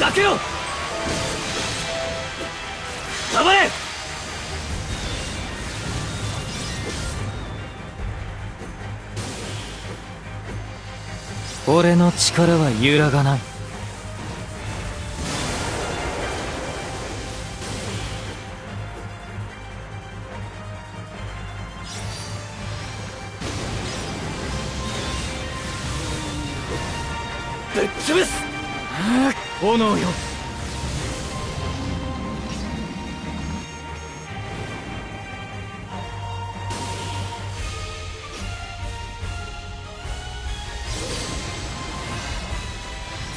だけろ黙れ。俺の力は揺らがない。ぶっ潰す炎よ。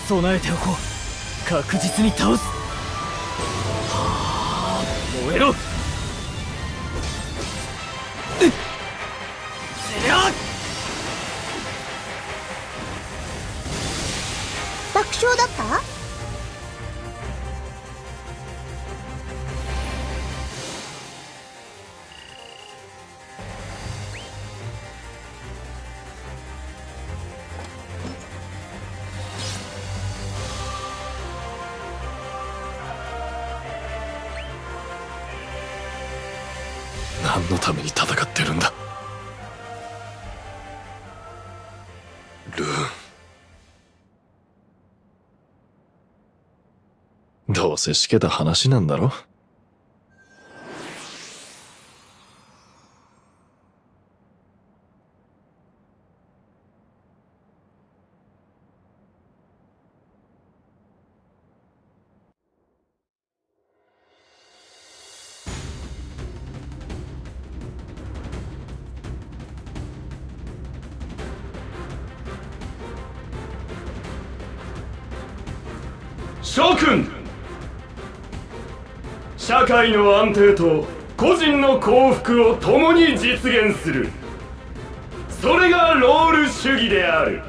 備えておこう。確実に倒す。はあ燃えろ。せや爆笑だった？何のために戦ってるんだ？ルーン。どうせしけた話なんだろ？諸君。社会の安定と個人の幸福を共に実現する。それがロール主義である。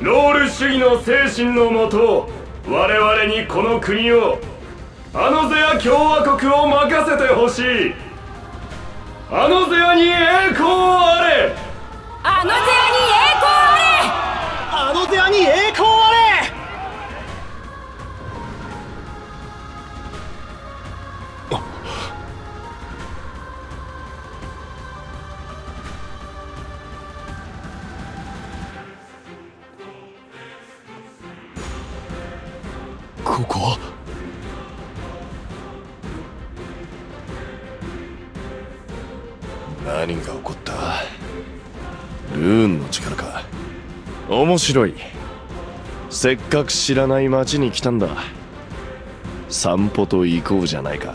ロール主義の精神のもと我々にこの国をアノゼア共和国を任せてほしい。アノゼアに栄光あれ。あのゼアここは？何が起こった？ルーンの力か。面白い。せっかく知らない町に来たんだ。散歩と行こうじゃないか。